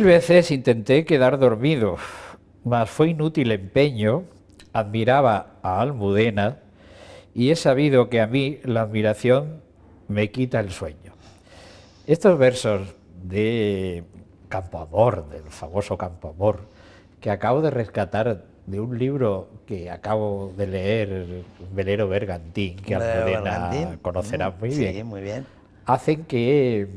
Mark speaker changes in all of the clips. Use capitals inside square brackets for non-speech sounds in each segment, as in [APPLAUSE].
Speaker 1: Mil veces intenté quedar dormido, mas fue inútil empeño, admiraba a Almudena y he sabido que a mí la admiración me quita el sueño. Estos versos de Campo Amor, del famoso Campo Amor, que acabo de rescatar de un libro que acabo de leer, Velero Bergantín, que Almudena conocerá
Speaker 2: Mm,
Speaker 1: muy
Speaker 2: sí,
Speaker 1: bien,
Speaker 2: muy bien.
Speaker 1: hacen que,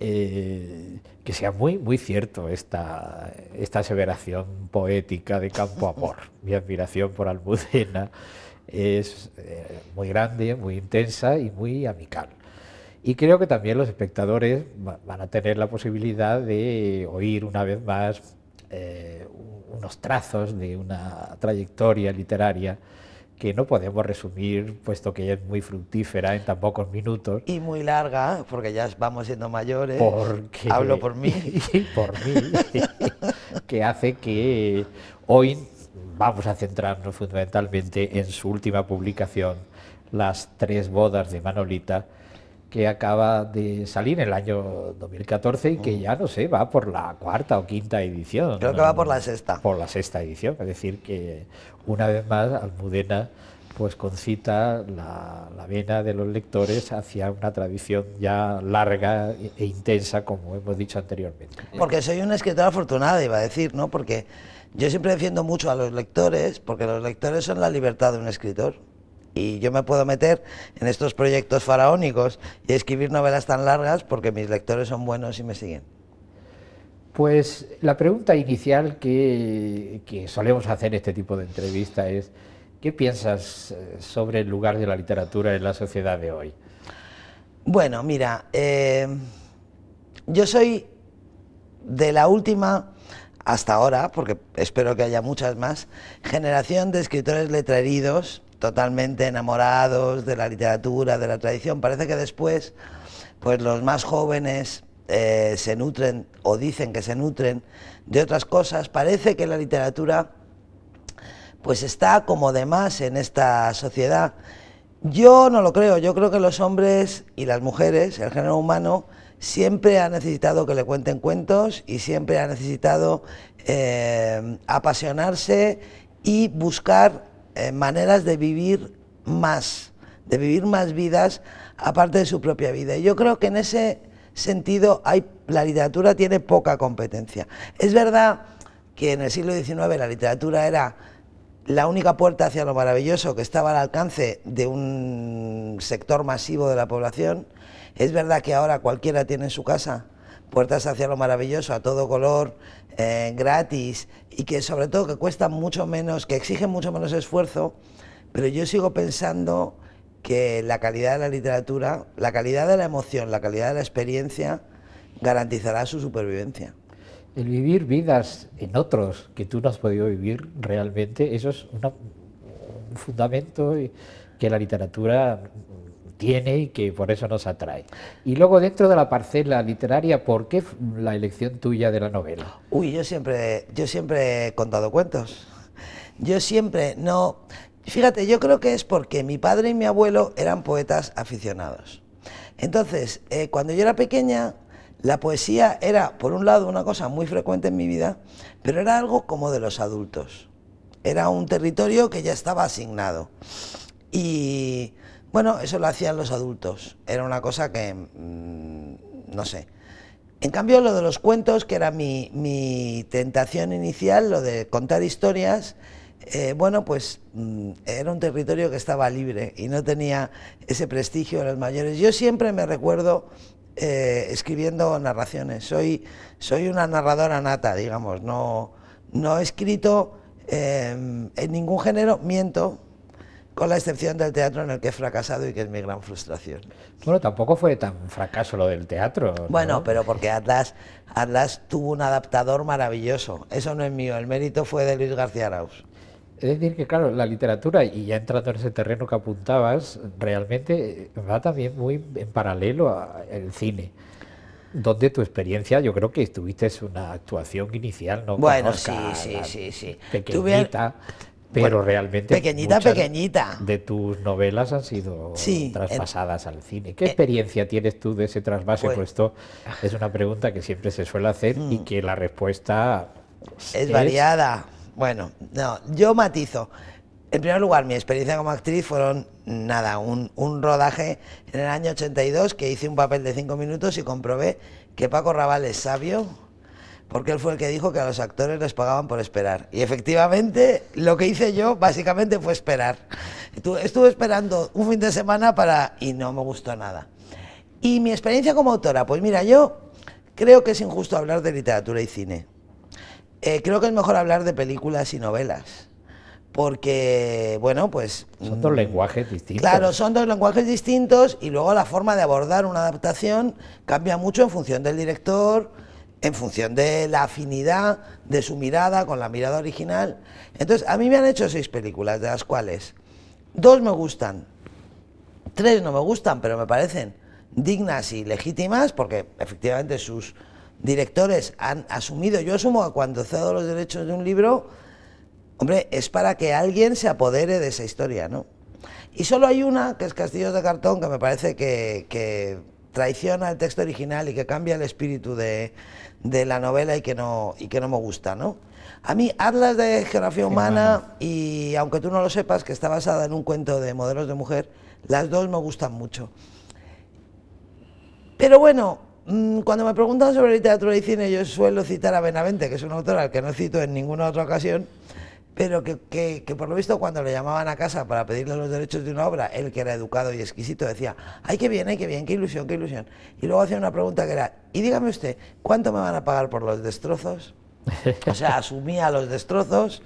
Speaker 1: eh, que sea muy, muy cierto esta, esta aseveración poética de Campo Amor. [LAUGHS] Mi admiración por Almudena es eh, muy grande, muy intensa y muy amical. Y creo que también los espectadores va- van a tener la posibilidad de oír una vez más eh, unos trazos de una trayectoria literaria que no podemos resumir, puesto que es muy fructífera en tan pocos minutos.
Speaker 2: Y muy larga, porque ya vamos siendo mayores.
Speaker 1: Porque,
Speaker 2: Hablo por mí. [LAUGHS]
Speaker 1: por mí, [LAUGHS] que hace que hoy vamos a centrarnos fundamentalmente en su última publicación, Las tres bodas de Manolita, que acaba de salir en el año 2014 y que ya no sé, va por la cuarta o quinta edición.
Speaker 2: Creo que va por la sexta.
Speaker 1: Por la sexta edición, es decir, que una vez más Almudena pues concita la, la vena de los lectores hacia una tradición ya larga e e intensa, como hemos dicho anteriormente.
Speaker 2: Porque soy una escritora afortunada, iba a decir, ¿no? Porque yo siempre defiendo mucho a los lectores, porque los lectores son la libertad de un escritor. Y yo me puedo meter en estos proyectos faraónicos y escribir novelas tan largas porque mis lectores son buenos y me siguen.
Speaker 1: Pues la pregunta inicial que, que solemos hacer en este tipo de entrevista es, ¿qué piensas eh, sobre el lugar de la literatura en la sociedad de hoy?
Speaker 2: Bueno, mira, eh, yo soy de la última, hasta ahora, porque espero que haya muchas más, generación de escritores letreridos, totalmente enamorados de la literatura, de la tradición. Parece que después, pues los más jóvenes eh, se nutren o dicen que se nutren de otras cosas. Parece que la literatura pues está como de más en esta sociedad. Yo no lo creo, yo creo que los hombres y las mujeres, el género humano, siempre ha necesitado que le cuenten cuentos y siempre ha necesitado eh, apasionarse y buscar eh, maneras de vivir más, de vivir más vidas aparte de su propia vida. Yo creo que en ese sentido hay, la literatura tiene poca competencia. Es verdad que en el siglo XIX la literatura era la única puerta hacia lo maravilloso que estaba al alcance de un sector masivo de la población. Es verdad que ahora cualquiera tiene en su casa puertas hacia lo maravilloso a todo color, eh, gratis y que sobre todo que cuestan mucho menos, que exigen mucho menos esfuerzo, pero yo sigo pensando que la calidad de la literatura, la calidad de la emoción, la calidad de la experiencia garantizará su supervivencia.
Speaker 1: El vivir vidas en otros que tú no has podido vivir realmente, eso es una- un fundamento que la literatura tiene y que por eso nos atrae. Y luego dentro de la parcela literaria, ¿por qué la elección tuya de la novela?
Speaker 2: Uy, yo siempre, yo siempre he contado cuentos. Yo siempre no. Fíjate, yo creo que es porque mi padre y mi abuelo eran poetas aficionados. Entonces, eh, cuando yo era pequeña, la poesía era, por un lado, una cosa muy frecuente en mi vida, pero era algo como de los adultos. Era un territorio que ya estaba asignado. Y bueno, eso lo hacían los adultos. Era una cosa que, mm, no sé. En cambio, lo de los cuentos, que era mi, mi tentación inicial, lo de contar historias, eh, bueno, pues mm, era un territorio que estaba libre y no tenía ese prestigio de los mayores. Yo siempre me recuerdo eh, escribiendo narraciones. Soy, soy una narradora nata, digamos. No, no he escrito eh, en ningún género, miento, con la excepción del teatro en el que he fracasado y que es mi gran frustración.
Speaker 1: Bueno, tampoco fue tan fracaso lo del teatro. ¿no?
Speaker 2: Bueno, pero porque Atlas, Atlas tuvo un adaptador maravilloso. Eso no es mío, el mérito fue de Luis García Arauz.
Speaker 1: Es decir, que claro, la literatura, y ya entrando en ese terreno que apuntabas, realmente va también muy en paralelo al cine, donde tu experiencia, yo creo que tuviste una actuación inicial, ¿no?
Speaker 2: Bueno, sí, sí, sí, sí.
Speaker 1: Pequeñita. Pero realmente.
Speaker 2: Pequeñita, pequeñita.
Speaker 1: De tus novelas han sido
Speaker 2: sí,
Speaker 1: traspasadas al cine. ¿Qué experiencia tienes tú de ese trasvase? Pues, esto es una pregunta que siempre se suele hacer y mm. que la respuesta.
Speaker 2: Es, variada. Bueno, no, yo matizo. En primer lugar, mi experiencia como actriz fueron nada, un, un, rodaje en el año 82 que hice un papel de cinco minutos y comprobé que Paco Raval es sabio, porque él fue el que dijo que a los actores les pagaban por esperar. Y efectivamente, lo que hice yo básicamente fue esperar. Estuve esperando un fin de semana para... y no me gustó nada. Y mi experiencia como autora, pues mira, yo creo que es injusto hablar de literatura y cine. Eh, creo que es mejor hablar de películas y novelas. Porque, bueno, pues...
Speaker 1: Son dos mm, lenguajes distintos.
Speaker 2: Claro, son dos lenguajes distintos y luego la forma de abordar una adaptación cambia mucho en función del director, en función de la afinidad de su mirada con la mirada original. Entonces, a mí me han hecho seis películas, de las cuales dos me gustan, tres no me gustan, pero me parecen dignas y legítimas, porque efectivamente sus directores han asumido, yo asumo que cuando cedo los derechos de un libro, hombre, es para que alguien se apodere de esa historia, ¿no? Y solo hay una, que es Castillos de Cartón, que me parece que, que traiciona el texto original y que cambia el espíritu de, de la novela y que no, y que no me gusta, ¿no? A mí, Atlas de Geografía Humana, y aunque tú no lo sepas, que está basada en un cuento de modelos de mujer, las dos me gustan mucho. Pero bueno, mm, cuando me preguntan sobre literatura y cine, yo suelo citar a Benavente, que es un autor al que no cito en ninguna otra ocasión, pero que, por lo visto cuando le llamaban a casa para pedirle los derechos de una obra, él que era educado y exquisito decía, ay, qué bien, ay, qué bien, qué ilusión, qué ilusión. Y luego hacía una pregunta que era, y dígame usted, ¿cuánto me van a pagar por los destrozos? o sea, [LAUGHS] asumía los destrozos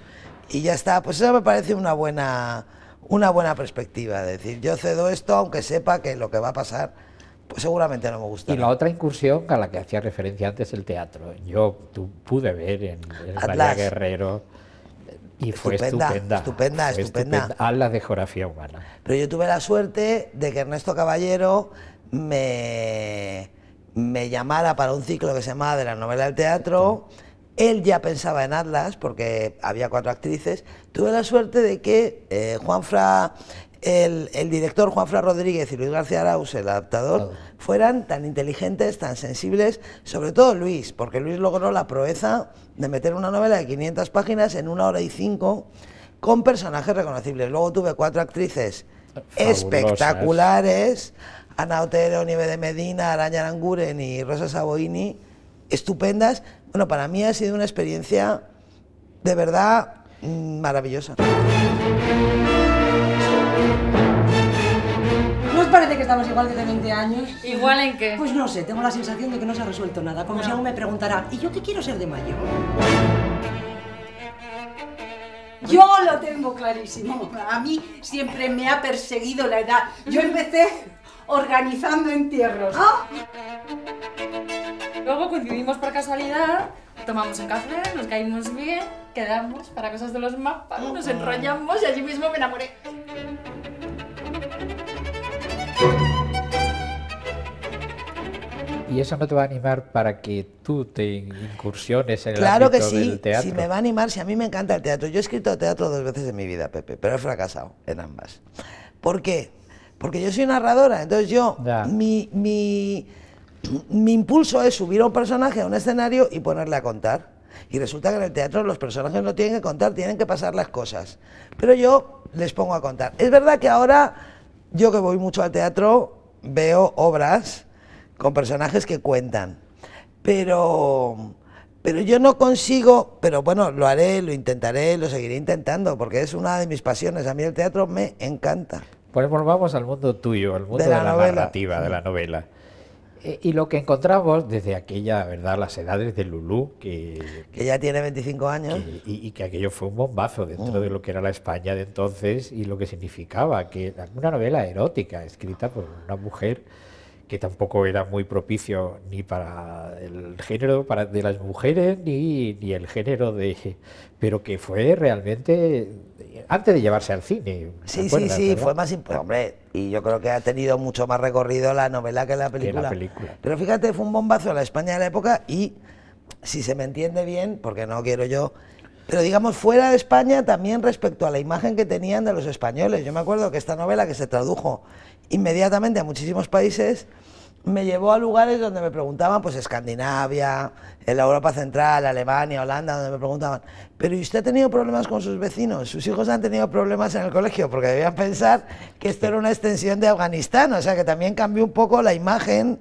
Speaker 2: y ya está. Pues eso me parece una buena, una buena perspectiva, es decir, yo cedo esto aunque sepa que lo que va a pasar pues seguramente no me gusta.
Speaker 1: Y la otra incursión a la que hacía referencia antes el teatro. Yo pude ver en, en María Guerrero y fue estupenda.
Speaker 2: Estupenda, estupenda,
Speaker 1: la de geografía humana.
Speaker 2: Pero yo tuve la suerte de que Ernesto Caballero me, me llamara para un ciclo que se llamaba de la novela del teatro. Él ya pensaba en Atlas, porque había cuatro actrices. Tuve la suerte de que eh, Juanfra el, director Juan Fra Rodríguez y Luis García Arauz, el adaptador, fueran tan inteligentes, tan sensibles, sobre todo Luis, porque Luis logró la proeza de meter una novela de 500 páginas en una hora y cinco con personajes reconocibles. Luego tuve cuatro actrices espectaculares, Ana Otero, Nieve de Medina, Araña Aranguren y Rosa Saboini, estupendas. Bueno, para mí ha sido una experiencia de verdad mm, maravillosa.
Speaker 3: parece que estamos igual que de 20 años?
Speaker 4: ¿Igual en qué?
Speaker 3: Pues no sé, tengo la sensación de que no se ha resuelto nada. Como si aún me preguntara, ¿y yo qué quiero ser de mayor? Yo lo tengo clarísimo. A mí siempre me ha perseguido la edad. Yo empecé organizando entierros. ¿Ah?
Speaker 4: Luego coincidimos por casualidad, tomamos un café, nos caímos bien, quedamos para cosas de los mapas, nos enrollamos y allí mismo me enamoré.
Speaker 1: ¿Y eso no te va a animar para que tú te incursiones en el
Speaker 2: claro
Speaker 1: ámbito
Speaker 2: que sí,
Speaker 1: del teatro?
Speaker 2: Sí, me va a animar, si a mí me encanta el teatro. Yo he escrito teatro dos veces en mi vida, Pepe, pero he fracasado en ambas. ¿Por qué? Porque yo soy narradora, entonces yo, mi, mi, mi impulso es subir a un personaje a un escenario y ponerle a contar. Y resulta que en el teatro los personajes no tienen que contar, tienen que pasar las cosas. Pero yo les pongo a contar. Es verdad que ahora, yo que voy mucho al teatro, veo obras con personajes que cuentan. Pero, pero yo no consigo, pero bueno, lo haré, lo intentaré, lo seguiré intentando, porque es una de mis pasiones. A mí el teatro me encanta.
Speaker 1: Pues volvamos al mundo tuyo, al mundo de la, narrativa, de la novela. Eh, y lo que encontramos desde aquella, ¿verdad? Las edades de Lulú, que,
Speaker 2: que ya tiene 25 años.
Speaker 1: y, que aquello fue un bombazo dentro de mm. lo que era la España de entonces y lo que significaba, que una novela erótica escrita por una mujer que tampoco era muy propicio ni para el género para, de las mujeres ni, ni el género de... pero que fue realmente antes de llevarse al cine.
Speaker 2: Sí, sí, sí, fue más importante. Hombre, y yo creo que ha tenido mucho más recorrido la novela que la película.
Speaker 1: Que la película.
Speaker 2: Pero fíjate, fue un bombazo a la España de la época y, si se me entiende bien, porque no quiero yo pero digamos fuera de España también respecto a la imagen que tenían de los españoles. Yo me acuerdo que esta novela que se tradujo inmediatamente a muchísimos países me llevó a lugares donde me preguntaban, pues Escandinavia, en la Europa Central, Alemania, Holanda, donde me preguntaban, pero ¿y usted ha tenido problemas con sus vecinos? ¿Sus hijos han tenido problemas en el colegio? Porque debían pensar que esto era una extensión de Afganistán, o sea que también cambió un poco la imagen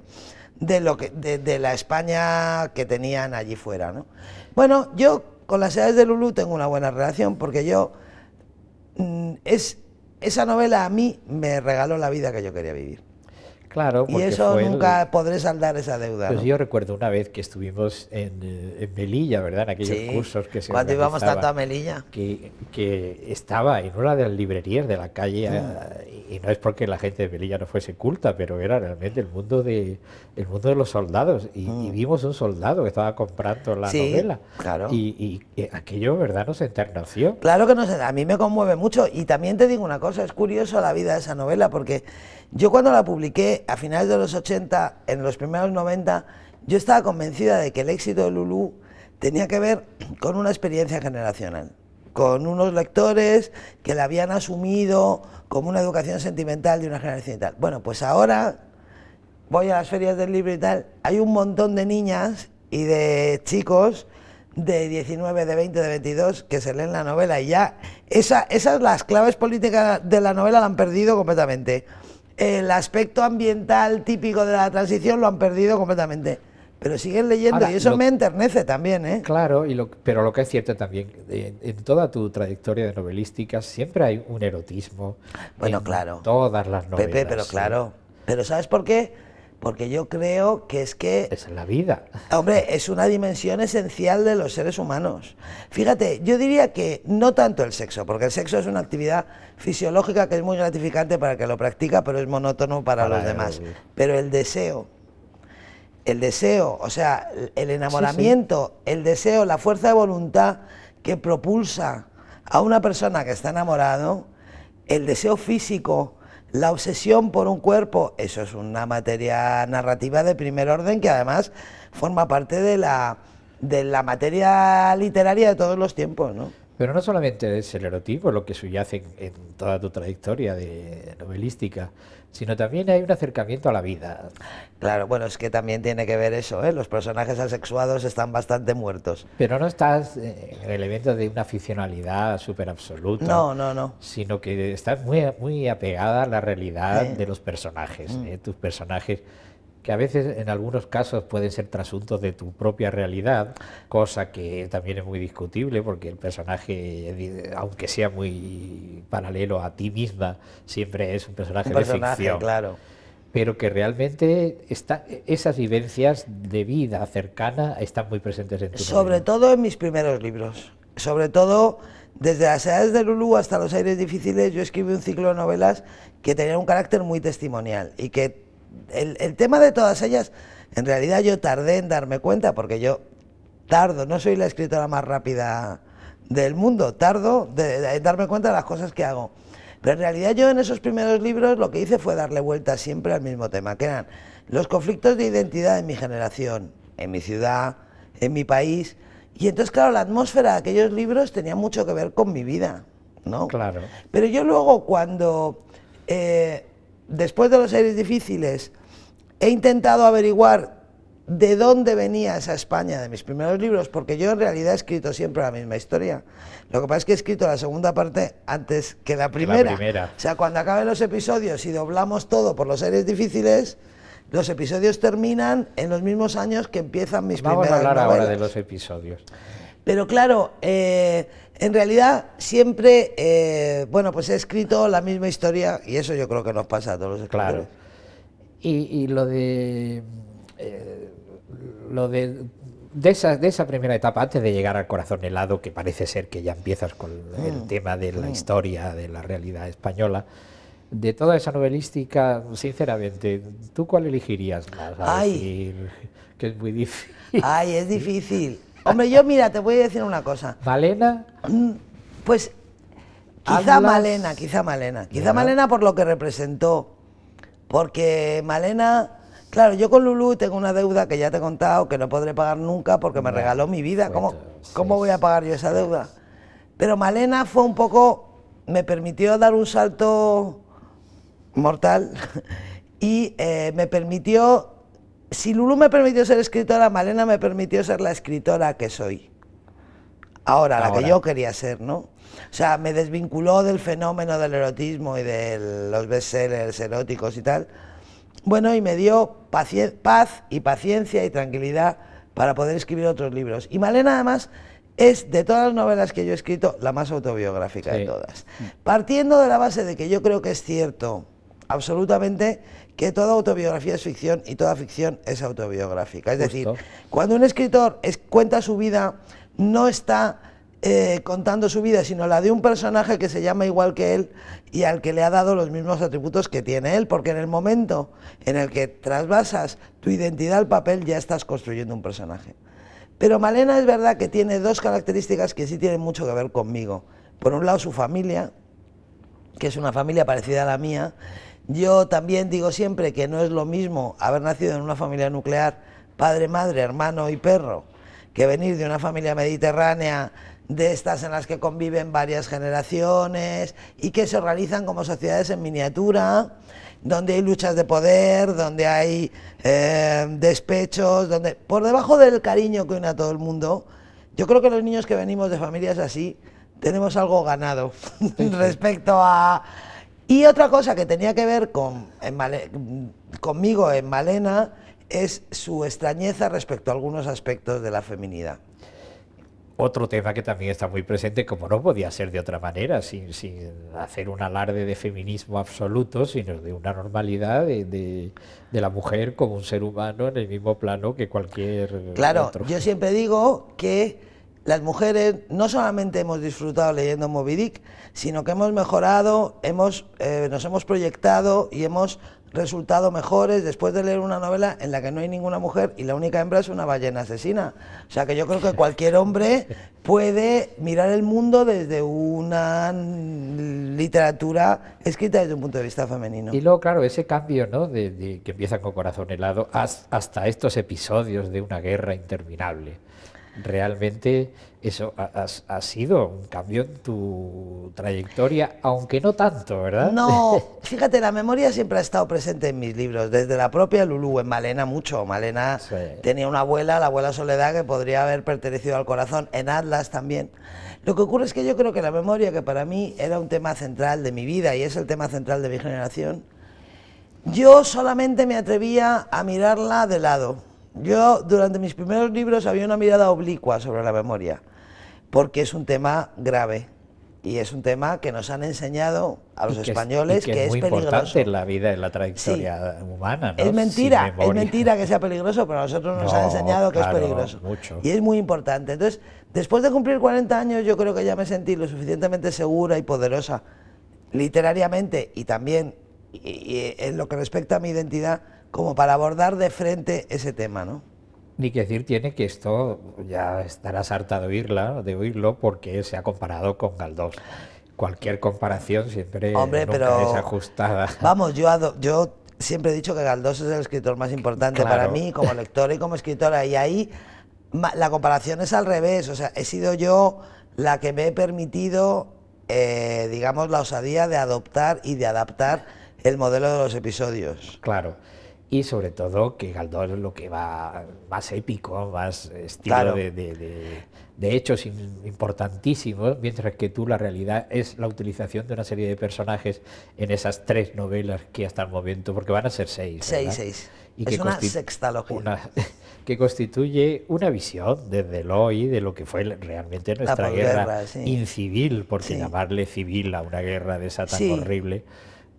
Speaker 2: de, lo que, de, la España que tenían allí fuera. ¿no? Bueno, yo con las edades de Lulú tengo una buena relación porque yo, mm, es, esa novela a mí me regaló la vida que yo quería vivir.
Speaker 1: Claro,
Speaker 2: Y eso
Speaker 1: fue el-
Speaker 2: nunca podré saldar esa deuda.
Speaker 1: Pues
Speaker 2: ¿no?
Speaker 1: yo recuerdo una vez que estuvimos en, eh, en Melilla, ¿verdad? En aquellos
Speaker 2: Sí,
Speaker 1: cursos que se
Speaker 2: cuando íbamos tanto a Melilla.
Speaker 1: Que, que estaba en una de las librerías de la calle,
Speaker 2: Mm.
Speaker 1: eh, y no es porque la gente de Melilla no fuese culta, pero era realmente el mundo de, el mundo de los soldados. Y, y vimos un soldado que estaba comprando la
Speaker 2: Mm. Sí,
Speaker 1: novela.
Speaker 2: claro.
Speaker 1: Y, y, aquello, ¿verdad? Nos enterneció.
Speaker 2: Claro que no sé, a mí me conmueve mucho y también te digo una cosa, es curioso la vida de esa novela porque yo cuando la publiqué a finales de los 80, en los primeros 90, yo estaba convencida de que el éxito de Lulú tenía que ver con una experiencia generacional, con unos lectores que la habían asumido como una educación sentimental de una generación y tal. Bueno, pues ahora voy a las ferias del libro y tal, hay un montón de niñas y de chicos de 19, de 20, de 22 que se leen la novela y ya esa, esas las claves políticas de la novela la han perdido completamente. El aspecto ambiental típico de la transición lo han perdido completamente. Pero siguen leyendo
Speaker 1: Ahora,
Speaker 2: y eso
Speaker 1: lo-
Speaker 2: me enternece también, ¿eh?
Speaker 1: Claro, y lo, pero lo que es cierto también, en, en toda tu trayectoria de novelística siempre hay un erotismo.
Speaker 2: Bueno,
Speaker 1: en
Speaker 2: claro.
Speaker 1: Todas las novelas.
Speaker 2: Pepe, pero
Speaker 1: sí.
Speaker 2: claro. Pero ¿sabes por qué? Porque yo creo que es que
Speaker 1: Esa es la vida.
Speaker 2: Hombre, es una dimensión esencial de los seres humanos. Fíjate, yo diría que no tanto el sexo, porque el sexo es una actividad fisiológica que es muy gratificante para el que lo practica, pero es monótono para,
Speaker 1: Para
Speaker 2: los demás.
Speaker 1: el-
Speaker 2: Pero el deseo, el deseo, o sea, el enamoramiento, el deseo, la fuerza de voluntad que propulsa a una persona que está enamorado, el deseo físico, la obsesión por un cuerpo, eso es una materia narrativa de primer orden que además forma parte de la, de la materia literaria de todos los tiempos, ¿no?
Speaker 1: Pero no solamente es el erotismo lo que subyace en, en toda tu trayectoria de novelística, sino también hay un acercamiento a la vida.
Speaker 2: Claro, bueno, es que también tiene que ver eso, ¿eh? Los personajes asexuados están bastante muertos.
Speaker 1: Pero no estás eh, en el elemento de una ficcionalidad súper absoluta.
Speaker 2: No, no, no.
Speaker 1: Sino que estás muy, muy apegada a la realidad de los personajes.
Speaker 2: Mm.
Speaker 1: eh, tus personajes, que a veces en algunos casos pueden ser trasuntos de tu propia realidad, cosa que también es muy discutible porque el personaje, aunque sea muy paralelo a ti misma, siempre es un personaje,
Speaker 2: Un
Speaker 1: de
Speaker 2: personaje,
Speaker 1: ficción.
Speaker 2: claro.
Speaker 1: Pero que realmente está, esas vivencias de vida cercana están muy presentes en tu
Speaker 2: Sobre
Speaker 1: novela.
Speaker 2: todo en mis primeros libros. Sobre todo desde las edades de Lulú hasta los aires difíciles, yo escribí un ciclo de novelas que tenían un carácter muy testimonial y que el, el tema de todas ellas, en realidad yo tardé en darme cuenta, porque yo tardo, no soy la escritora más rápida del mundo, tardo de, de darme cuenta de las cosas que hago. Pero en realidad yo en esos primeros libros lo que hice fue darle vuelta siempre al mismo tema, que eran los conflictos de identidad en mi generación, en mi ciudad, en mi país. Y entonces, claro, la atmósfera de aquellos libros tenía mucho que ver con mi vida, ¿no?
Speaker 1: Claro.
Speaker 2: Pero yo luego cuando, eh, después de los aires difíciles, he intentado averiguar de dónde venía esa España de mis primeros libros, porque yo en realidad he escrito siempre la misma historia. Lo que pasa es que he escrito la segunda parte antes que la primera.
Speaker 1: primera.
Speaker 2: O sea, cuando acaben los episodios y doblamos todo por los aires difíciles, los episodios terminan en los mismos años que empiezan mis
Speaker 1: Vamos a
Speaker 2: primeras
Speaker 1: hablar ahora de los episodios.
Speaker 2: Pero claro, eh, en realidad siempre, eh, bueno, pues he escrito la misma historia y eso yo creo que nos pasa a todos los escritores.
Speaker 1: Claro. Y, y lo de eh, lo de de esa, de esa primera etapa, antes de llegar al corazón helado, que parece ser que ya empiezas con el tema de la historia, de la realidad española, de toda esa novelística, sinceramente, ¿tú cuál elegirías más? A
Speaker 2: Ay.
Speaker 1: decir que es muy difícil.
Speaker 2: Ay, es [LAUGHS] difícil. Hombre, yo mira, te voy a decir una cosa.
Speaker 1: Malena,
Speaker 2: Mm, Pues quizá
Speaker 1: Hablas-
Speaker 2: Malena, quizá Malena. Quizá
Speaker 1: Ya.
Speaker 2: Malena por lo que representó. Porque Malena, claro, yo con Lulú tengo una deuda que ya te he contado que no podré pagar nunca porque me regaló mi vida. ¿Cómo,
Speaker 1: cuento, sí,
Speaker 2: ¿cómo voy a pagar yo esa deuda? Pero Malena fue un poco, me permitió dar un salto mortal [LAUGHS] y eh, me permitió, si Lulu me permitió ser escritora, Malena me permitió ser la escritora que soy. Ahora, la que yo quería ser, ¿no? O sea, me desvinculó del fenómeno del erotismo y de los bestsellers eróticos y tal. Bueno, y me dio paz y paciencia y tranquilidad para poder escribir otros libros. Y Malena, además, es de todas las novelas que yo he escrito la más autobiográfica de todas. Partiendo de la base de que yo creo que es cierto, absolutamente, que toda autobiografía es ficción y toda ficción es autobiográfica. Es decir, cuando un escritor cuenta su vida, no está eh, contando su vida, sino la de un personaje que se llama igual que él y al que le ha dado los mismos atributos que tiene él, porque en el momento en el que trasvasas tu identidad al papel ya estás construyendo un personaje. Pero Malena es verdad que tiene dos características que sí tienen mucho que ver conmigo. Por un lado su familia, que es una familia parecida a la mía. Yo también digo siempre que no es lo mismo haber nacido en una familia nuclear, padre, madre, hermano y perro, que venir de una familia mediterránea de estas en las que conviven varias generaciones y que se organizan como sociedades en miniatura, donde hay luchas de poder, donde hay eh, despechos, donde por debajo del cariño que une a todo el mundo, yo creo que los niños que venimos de familias así tenemos algo ganado [LAUGHS] respecto a... Y otra cosa que tenía que ver con, conmigo en Malena es su extrañeza respecto a algunos aspectos de la feminidad.
Speaker 1: Otro tema que también está muy presente, como no podía ser de otra manera, sin, hacer un alarde de feminismo absoluto, sino de una normalidad de, la mujer como un ser humano en el mismo plano que cualquier
Speaker 2: claro, yo siempre digo que las mujeres no solamente hemos disfrutado leyendo Moby Dick, sino que hemos mejorado, hemos, eh, nos hemos proyectado y hemos resultado mejores después de leer una novela en la que no hay ninguna mujer y la única hembra es una ballena asesina. O sea que yo creo que cualquier hombre puede mirar el mundo desde una literatura escrita desde un punto de vista femenino.
Speaker 1: Y luego, claro, ese cambio, ¿no? De, que empieza con corazón helado hasta estos episodios de una guerra interminable realmente eso ha, sido un cambio en tu trayectoria, aunque no tanto, ¿verdad?
Speaker 2: No, [LAUGHS] fíjate, la memoria siempre ha estado presente en mis libros, desde la propia Lulú, en Malena mucho. Malena tenía una abuela, la abuela Soledad, que podría haber pertenecido al corazón, en Atlas también. Lo que ocurre es que yo creo que la memoria, que para mí era un tema central de mi vida y es el tema central de mi generación, yo solamente me atrevía a mirarla de lado yo durante mis primeros libros había una mirada oblicua sobre la memoria, porque es un tema grave y es un tema que nos han enseñado a los españoles que, es, muy importante
Speaker 1: en la vida, en la trayectoria humana.
Speaker 2: Es mentira, es mentira que sea peligroso, pero a nosotros nos han enseñado que es peligroso. Y es muy importante. Entonces, después de cumplir 40 años, yo creo que ya me sentí lo suficientemente segura y poderosa literariamente y también en lo que respecta a mi identidad como para abordar de frente ese tema, ¿no?
Speaker 1: Ni que decir tiene que esto ya estarás harta de oírla, de oírlo, porque se ha comparado con Galdós. Cualquier comparación siempre
Speaker 2: Hombre, pero,
Speaker 1: es ajustada. [LAUGHS]
Speaker 2: Vamos, yo, yo siempre he dicho que Galdós es el escritor más importante para mí, como lectora y como escritora, y ahí la comparación es al revés, o sea, he sido yo la que me he permitido, eh, digamos, la osadía de adoptar y de adaptar el modelo de los episodios.
Speaker 1: Claro y sobre todo que Galdós es lo que va más épico, más estilo de, de, hechos importantísimos, mientras que tú la realidad es la utilización de una serie de personajes en esas tres novelas que hasta el momento, porque van a ser seis.
Speaker 2: Seis, seis. Y es una sextalogía. [LAUGHS]
Speaker 1: que constituye una visión desde el hoy de lo que fue realmente nuestra guerra, incivil, porque llamarle civil a una guerra de esa tan horrible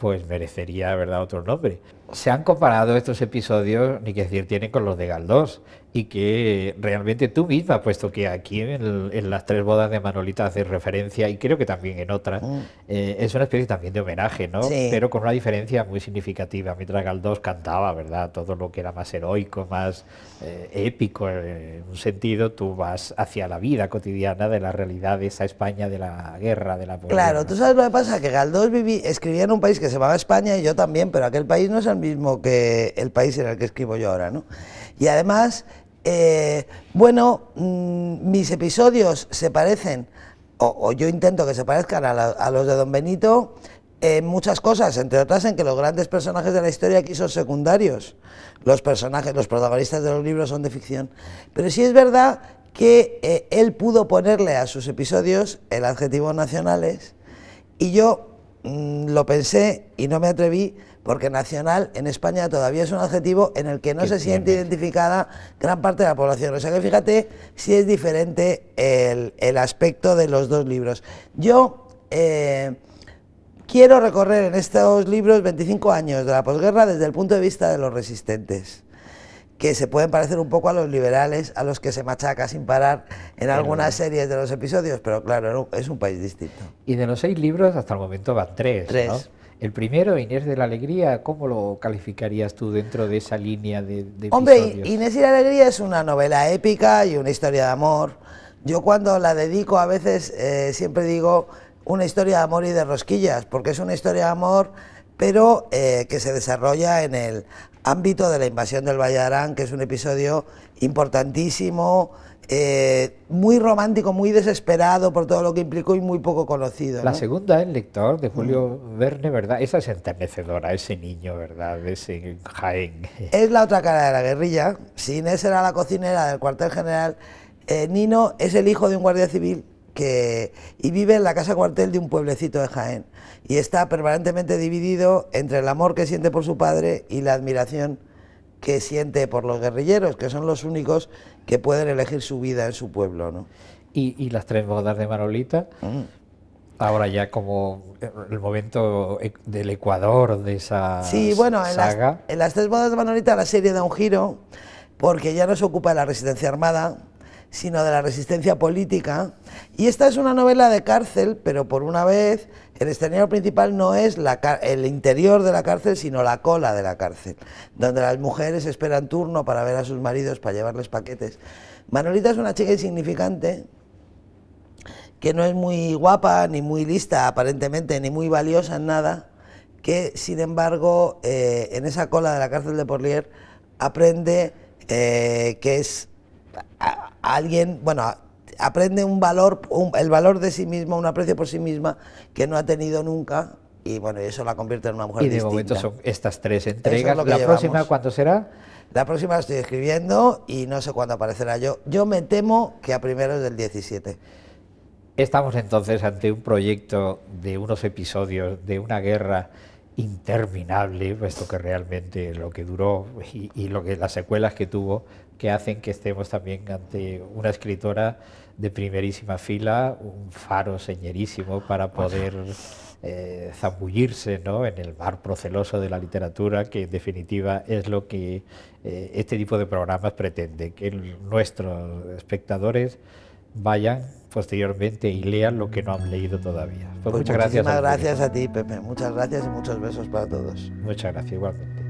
Speaker 1: pues merecería verdad otro nombre. Se han comparado estos episodios, ni que decir, tienen con los de Galdós y que realmente tú misma, puesto que aquí en, las tres bodas de Manolita haces referencia, y creo que también en otras, mm. eh, es una especie también de homenaje, ¿no? Pero con una diferencia muy significativa. Mientras Galdós cantaba, ¿verdad? Todo lo que era más heroico, más eh, épico, eh, en un sentido, tú vas hacia la vida cotidiana de la realidad de esa España de la guerra, de la
Speaker 2: Claro, tú sabes lo que pasa, que Galdós viví, escribía en un país que se llamaba España y yo también, pero aquel país no es el mismo que el país en el que escribo yo ahora, ¿no? Y además eh, bueno, mm, mis episodios se parecen o, yo intento que se parezcan a, los de Don Benito en muchas cosas, entre otras en que los grandes personajes de la historia aquí son secundarios. Los personajes, los protagonistas de los libros son de ficción. Pero sí es verdad que eh, él pudo ponerle a sus episodios el adjetivo nacionales y yo mm, lo pensé y no me atreví porque nacional en España todavía es un adjetivo en el que no se siente identificada gran parte de la población. O sea que fíjate si es diferente el, aspecto de los dos libros. Yo eh, quiero recorrer en estos libros 25 años de la posguerra desde el punto de vista de los resistentes que se pueden parecer un poco a los liberales, a los que se machaca sin parar en algunas series de los episodios, pero claro, es un país distinto.
Speaker 1: Y de los seis libros, hasta el momento van tres.
Speaker 2: Tres.
Speaker 1: El primero, Inés de la Alegría, ¿cómo lo calificarías tú dentro de esa línea de, de
Speaker 2: Hombre, Inés de la Alegría es una novela épica y una historia de amor. Yo cuando la dedico a veces eh, siempre digo una historia de amor y de rosquillas, porque es una historia de amor, pero eh, que se desarrolla en el ámbito de la invasión del Valle de Arán, que es un episodio importantísimo, eh, muy romántico, muy desesperado por todo lo que implicó y muy poco conocido.
Speaker 1: La segunda, El lector, de Julio mm. Verne, ¿verdad? Esa es enternecedora, ese niño, ¿verdad? Ese Jaén.
Speaker 2: Es la otra cara de la guerrilla. Si Inés era la cocinera del cuartel general, eh, Nino es el hijo de un guardia civil que, y vive en la casa cuartel de un pueblecito de Jaén y está permanentemente dividido entre el amor que siente por su padre y la admiración que siente por los guerrilleros, que son los únicos que pueden elegir su vida en su pueblo. ¿no?
Speaker 1: ¿Y, las tres bodas de Manolita? Mm. Ahora ya como el momento e, del Ecuador de esa
Speaker 2: sí, bueno, en Las, en las tres bodas de Manolita la serie da un giro porque ya no se ocupa de la resistencia armada, sino de la resistencia política. Y esta es una novela de cárcel, pero por una vez el escenario principal no es el interior de la cárcel, sino la cola de la cárcel, donde las mujeres esperan turno para ver a sus maridos, para llevarles paquetes. Manolita es una chica insignificante, que no es muy guapa, ni muy lista aparentemente, ni muy valiosa en nada, que sin embargo eh, en esa cola de la cárcel de Porlier aprende eh, que es alguien, bueno, aprende un valor, el valor de sí misma, un aprecio por sí misma que no ha tenido nunca y bueno, eso la convierte en una mujer
Speaker 1: Y
Speaker 2: de
Speaker 1: momento son estas tres entregas. ¿La próxima cuándo será?
Speaker 2: La próxima la estoy escribiendo y no sé cuándo aparecerá yo. Yo me temo que a primeros del 17.
Speaker 1: Estamos entonces ante un proyecto de unos episodios de una guerra interminable, puesto que realmente lo que duró y, y, lo que las secuelas que tuvo que hacen que estemos también ante una escritora de primerísima fila, un faro señerísimo para poder eh, zambullirse ¿no? en el mar proceloso de la literatura, que en definitiva es lo que eh, este tipo de programas pretende, que nuestros espectadores vayan posteriormente y lean lo que no han leído todavía.
Speaker 2: Pues, pues muchas gracias. Muchas gracias a ti, Pepe. Muchas gracias y muchos besos para todos.
Speaker 1: Muchas gracias, igualmente.